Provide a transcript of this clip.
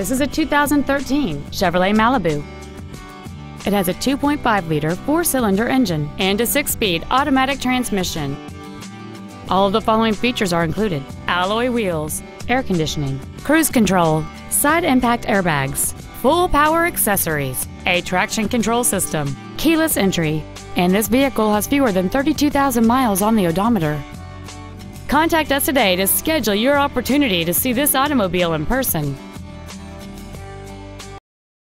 This is a 2013 Chevrolet Malibu. It has a 2.5-liter four-cylinder engine and a six-speed automatic transmission. All of the following features are included. Alloy wheels, air conditioning, cruise control, side impact airbags, full power accessories, a traction control system, keyless entry, and this vehicle has fewer than 32,000 miles on the odometer. Contact us today to schedule your opportunity to see this automobile in person.